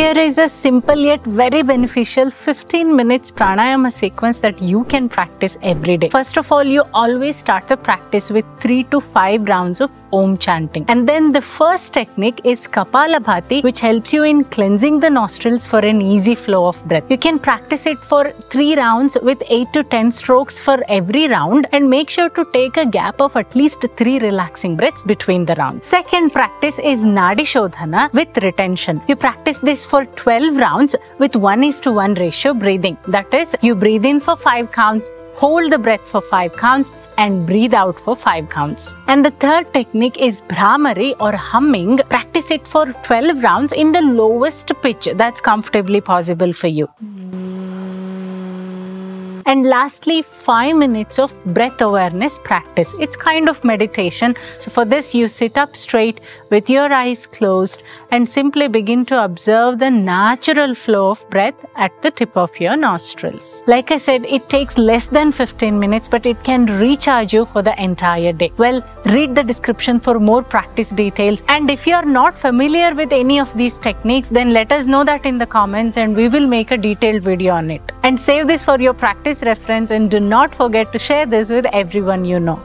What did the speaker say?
Here is a simple yet very beneficial 15 minutes pranayama sequence that you can practice every day. First of all, you always start the practice with 3 to 5 rounds of Om chanting. And then the first technique is Kapalabhati, which helps you in cleansing the nostrils for an easy flow of breath. You can practice it for 3 rounds with 8 to 10 strokes for every round and make sure to take a gap of at least 3 relaxing breaths between the rounds. Second practice is Nadi Shodhana with retention. You practice this for 12 rounds with 1 is to 1 ratio breathing. That is, you breathe in for 5 counts, hold the breath for 5 counts and breathe out for 5 counts. And the third technique is Bhramari or humming. Practice it for 12 rounds in the lowest pitch that's comfortably possible for you. And lastly, five minutes of breath awareness practice. It's kind of meditation. So, for this, you sit up straight with your eyes closed and simply begin to observe the natural flow of breath at the tip of your nostrils. Like I said, it takes less than 15 minutes, but it can recharge you for the entire day. Well, read the description for more practice details. And if you are not familiar with any of these techniques, then let us know that in the comments and we will make a detailed video on it. And save this for your practice reference and do not forget to share this with everyone you know.